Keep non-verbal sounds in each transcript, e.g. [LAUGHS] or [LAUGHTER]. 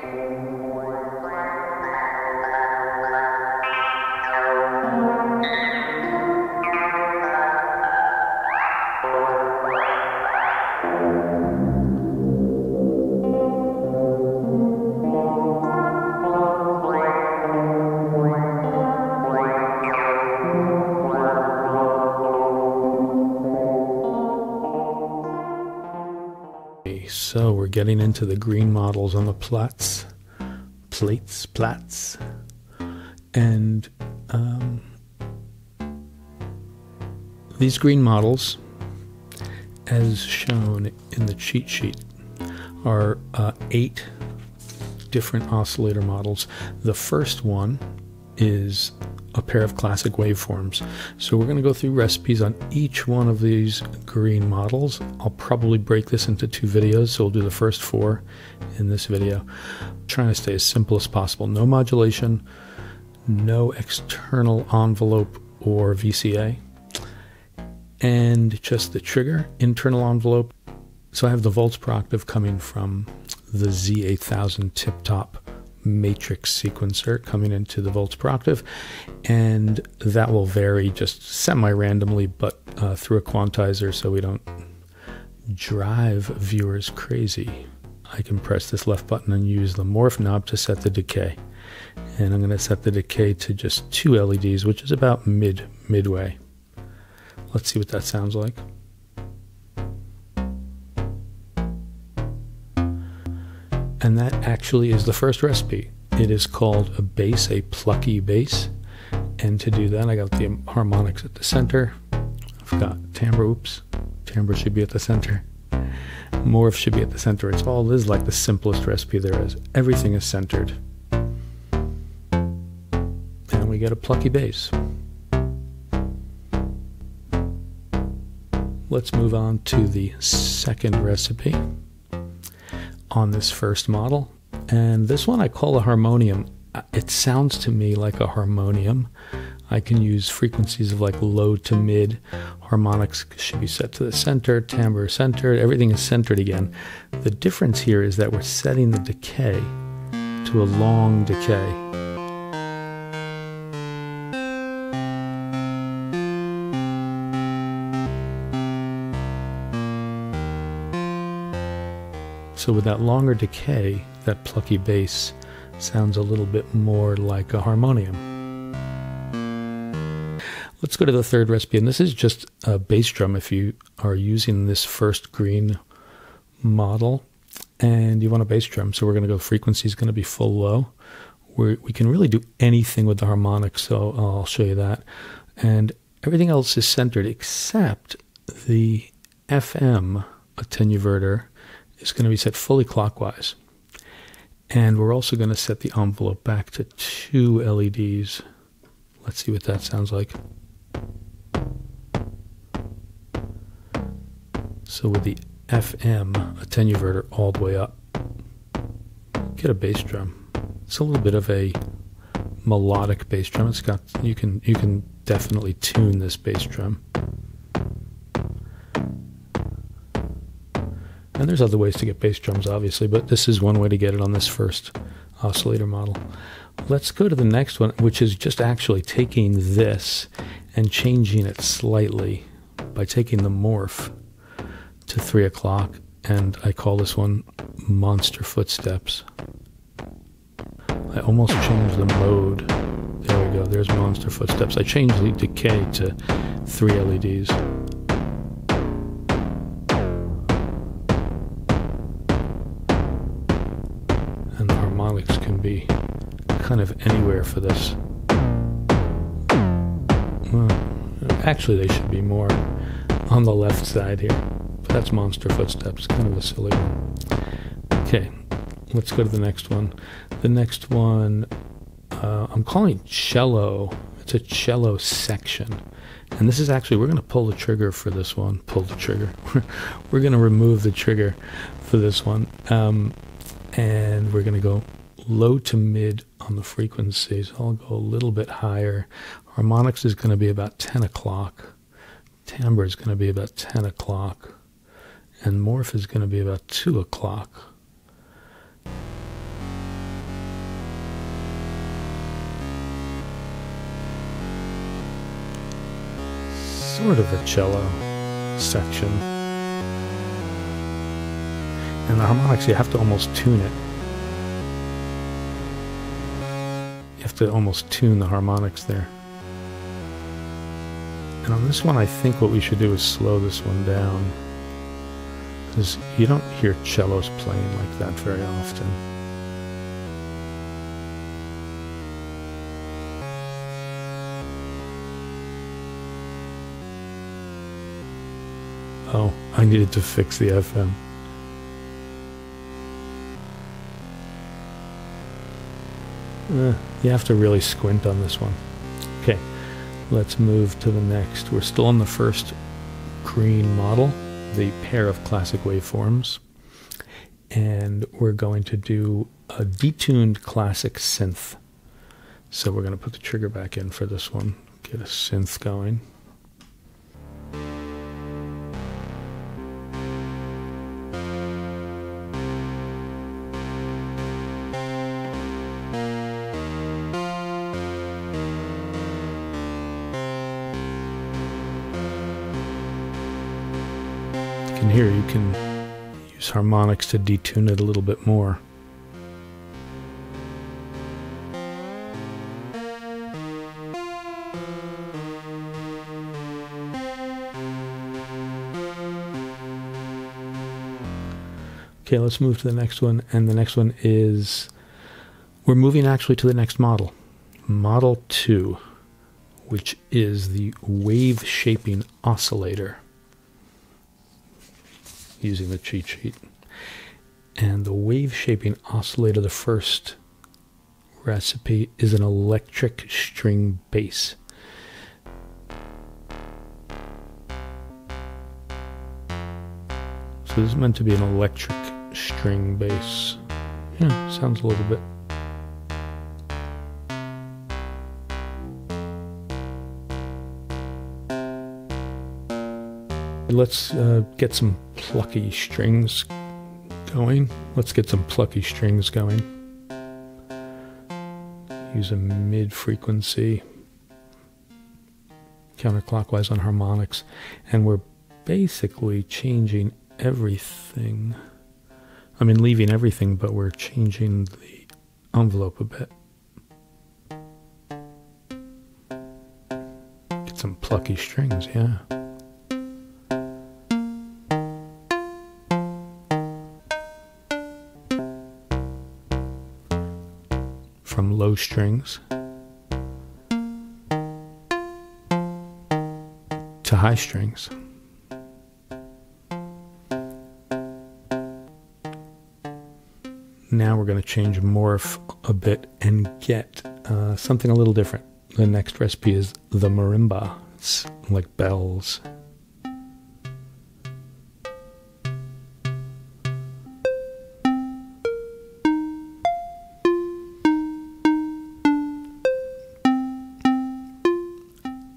So getting into the green models on the plats, plates, plats, and um, these green models, as shown in the cheat sheet, are uh, eight different oscillator models. The first one is a pair of classic waveforms. So we're going to go through recipes on each one of these green models. I'll probably break this into two videos, so we'll do the first four in this video. I'm trying to stay as simple as possible. No modulation, no external envelope or VCA, and just the trigger, internal envelope. So I have the Volts per octave coming from the Z8000 Tiptop matrix sequencer coming into the volts per octave, and that will vary just semi randomly, but uh, through a quantizer so we don't drive viewers crazy. I can press this left button and use the morph knob to set the decay. And I'm going to set the decay to just two LEDs, which is about mid midway. Let's see what that sounds like. And that actually is the first recipe. It is called a bass, a plucky bass. And to do that, I got the harmonics at the center. I've got timbre, oops, timbre should be at the center. Morph should be at the center. It's all is like the simplest recipe there is. Everything is centered. And we get a plucky bass. Let's move on to the second recipe on this first model. And this one I call a harmonium. Uh, it sounds to me like a harmonium. I can use frequencies of like low to mid. Harmonics should be set to the center, timbre centered, everything is centered again. The difference here is that we're setting the decay to a long decay. So with that longer decay, that plucky bass sounds a little bit more like a harmonium. Let's go to the third recipe, and this is just a bass drum if you are using this first green model and you want a bass drum. So we're going to go frequency is going to be full low. we we can really do anything with the harmonics, so I'll show you that. And everything else is centered except the FM attenuverter is going to be set fully clockwise. And we're also going to set the envelope back to two LEDs. Let's see what that sounds like. So with the FM attenuverter all the way up, get a bass drum. It's a little bit of a melodic bass drum. It's got you can you can definitely tune this bass drum. And there's other ways to get bass drums, obviously, but this is one way to get it on this first oscillator model. Let's go to the next one, which is just actually taking this and changing it slightly by taking the morph to 3 o'clock, and I call this one Monster Footsteps. I almost changed the mode. There we go, there's Monster Footsteps. I changed the decay to 3 LEDs. Can be kind of anywhere for this. Well, actually, they should be more on the left side here. But that's Monster Footsteps, kind of a silly one. Okay, let's go to the next one. The next one, uh, I'm calling cello. It's a cello section. And this is actually, we're going to pull the trigger for this one. Pull the trigger. [LAUGHS] we're going to remove the trigger for this one. Um, and we're going to go low to mid on the frequencies. I'll go a little bit higher. Harmonics is going to be about 10 o'clock. Timbre is going to be about 10 o'clock. And morph is going to be about 2 o'clock. Sort of a cello section. And the harmonics, you have to almost tune it. You have to almost tune the harmonics there. And on this one, I think what we should do is slow this one down. Because you don't hear cellos playing like that very often. Oh, I needed to fix the FM. Uh, you have to really squint on this one. Okay, let's move to the next. We're still on the first green model, the pair of classic waveforms. And we're going to do a detuned classic synth. So we're going to put the trigger back in for this one, get a synth going. Hear, you can use harmonics to detune it a little bit more. Okay, let's move to the next one. And the next one is we're moving actually to the next model, Model 2, which is the wave shaping oscillator using the cheat sheet. And the wave shaping oscillator, the first recipe, is an electric string bass. So this is meant to be an electric string bass. Yeah, sounds a little bit. Let's uh, get some plucky strings going. Let's get some plucky strings going. Use a mid frequency counterclockwise on harmonics, and we're basically changing everything. I mean, leaving everything, but we're changing the envelope a bit. Get some plucky strings, yeah. Low strings to high strings. Now we're going to change morph a bit and get uh, something a little different. The next recipe is the marimba. It's like bells.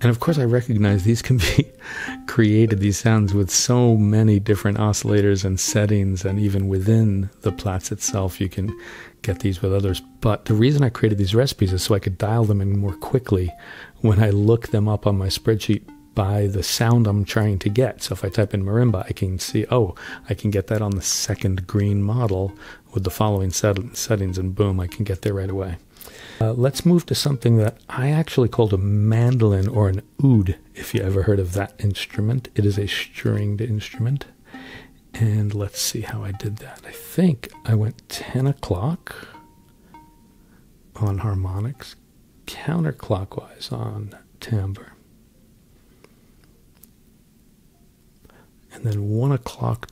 And of course, I recognize these can be [LAUGHS] created, these sounds, with so many different oscillators and settings, and even within the Plaits itself, you can get these with others. But the reason I created these recipes is so I could dial them in more quickly when I look them up on my spreadsheet by the sound I'm trying to get. So if I type in marimba, I can see, oh, I can get that on the second green model with the following set- settings, and boom, I can get there right away. Uh, let's move to something that I actually called a mandolin or an oud, if you ever heard of that instrument. It is a stringed instrument. And let's see how I did that. I think I went 10 o'clock on harmonics, counterclockwise on timbre. And then 1 o'clock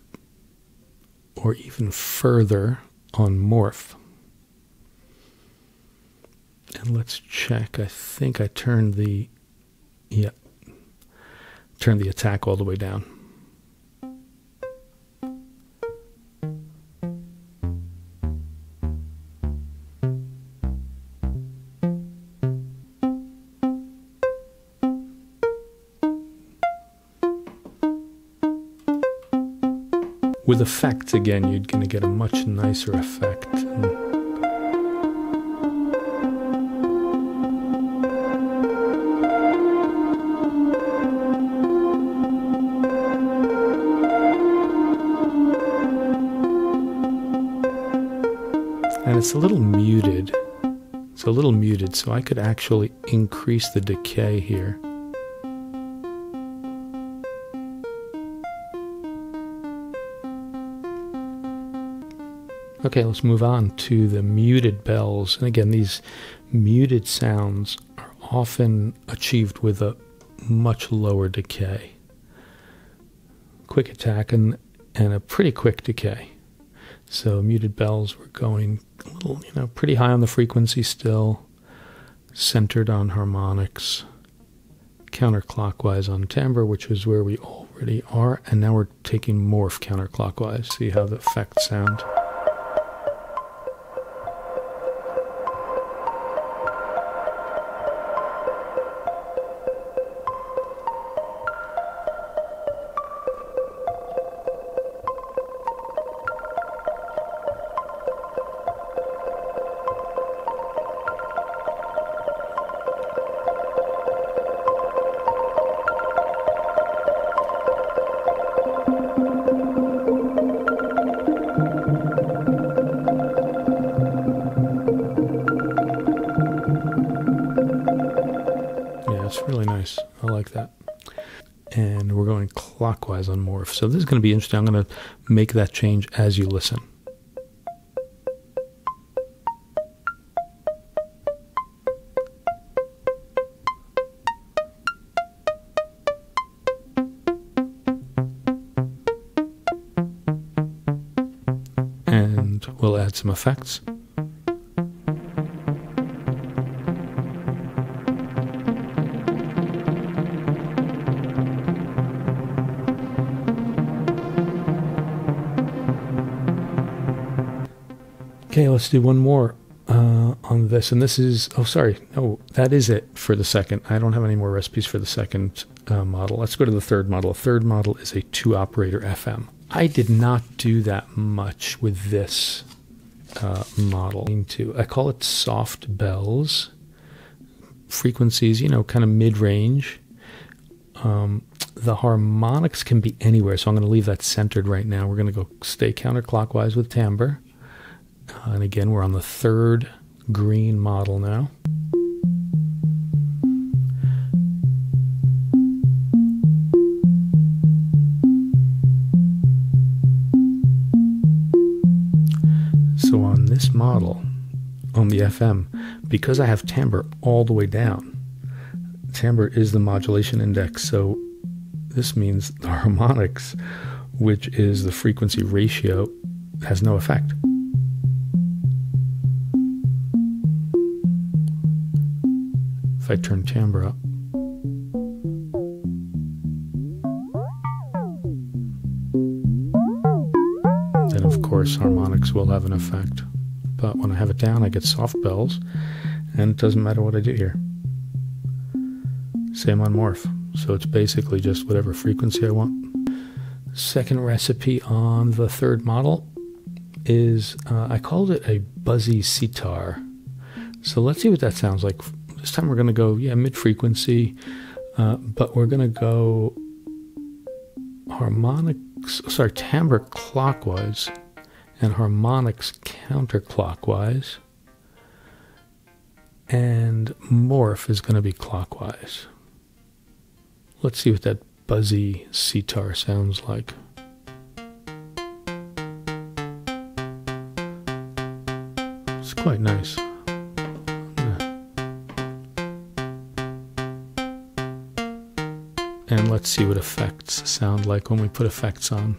or even further on morph. And let's check. I think I turned the, yeah, turned the attack all the way down. With effects, again, you're going to get a much nicer effect. It's a little muted. It's a little muted, so I could actually increase the decay here. Okay, let's move on to the muted bells. And again, these muted sounds are often achieved with a much lower decay. Quick attack and, and a pretty quick decay. So muted bells were going a little, you know, pretty high on the frequency still, centered on harmonics, counterclockwise on timbre, which is where we already are, and now we're taking morph counterclockwise. See how the effects sound. So this is going to be interesting. I'm going to make that change as you listen. And we'll add some effects. Let's do one more uh, on this. And this is, oh, sorry. No, that is it for the second. I don't have any more recipes for the second uh, model. Let's go to the third model. The third model is a two operator FM. I did not do that much with this uh, model. I call it soft bells. Frequencies, you know, kind of mid range. Um, the harmonics can be anywhere, so I'm going to leave that centered right now. We're going to go stay counterclockwise with timbre. Uh, and again, we're on the third green model now. So on this model, on the FM, because I have timbre all the way down, timbre is the modulation index. So this means the [LAUGHS] harmonics, which is the frequency ratio, has no effect. If I turn timbre up. Then, of course, harmonics will have an effect. But when I have it down, I get soft bells, and it doesn't matter what I do here. Same on morph. So it's basically just whatever frequency I want. Second recipe on the third model is uh, I called it a buzzy sitar. So let's see what that sounds like this time we're going to go, yeah, mid frequency, uh, but we're going to go harmonics, sorry, timbre clockwise and harmonics counterclockwise. And morph is going to be clockwise. Let's see what that buzzy sitar sounds like. It's quite nice. And let's see what effects sound like when we put effects on.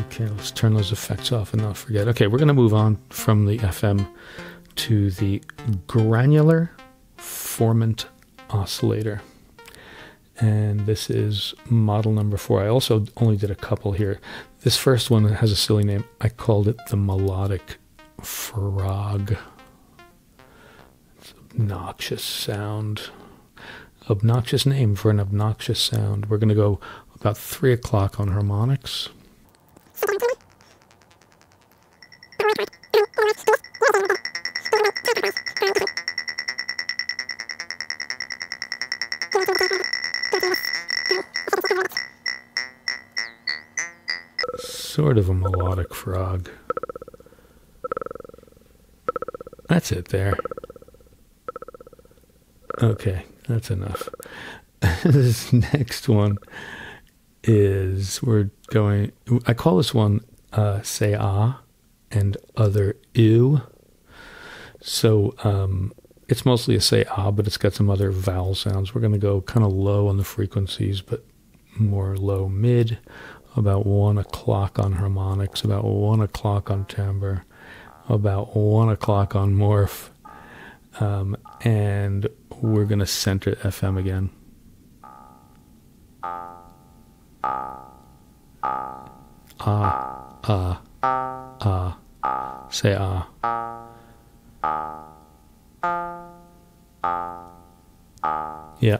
Okay, let's turn those effects off and not forget. Okay, we're going to move on from the FM to the granular formant oscillator and this is model number four. I also only did a couple here. This first one has a silly name. I called it the melodic frog. It's obnoxious sound. Obnoxious name for an obnoxious sound. We're going to go about three o'clock on harmonics. Sort of a melodic frog. That's it there. Okay, that's enough. [LAUGHS] this next one is we're going, I call this one uh, say ah and other ew. So um, it's mostly a say ah, but it's got some other vowel sounds. We're going to go kind of low on the frequencies, but more low mid, about one o'clock on harmonics, about one o'clock on timbre, about one o'clock on morph, um, and we're going to center FM again. Ah, ah, ah. Say ah. Yeah.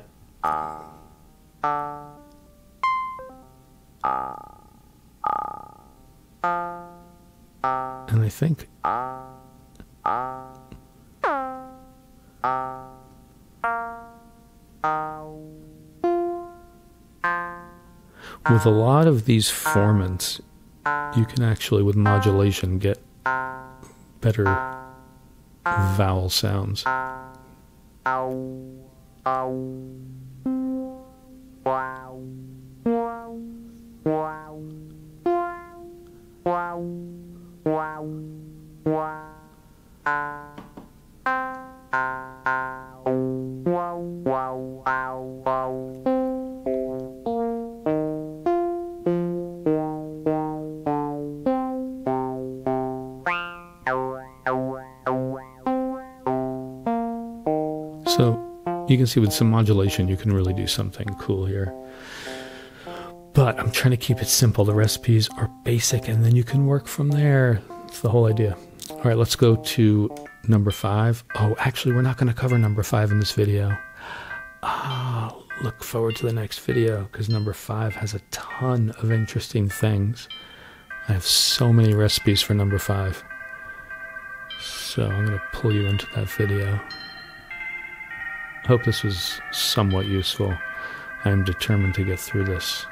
And I think with a lot of these formants, you can actually, with modulation, get better vowel sounds. So you can see with some modulation, you can really do something cool here. But I'm trying to keep it simple. The recipes are basic, and then you can work from there. It's the whole idea. All right, let's go to number five. Oh, actually, we're not going to cover number five in this video. Ah, look forward to the next video because number five has a ton of interesting things. I have so many recipes for number five. So I'm going to pull you into that video. I hope this was somewhat useful. I am determined to get through this.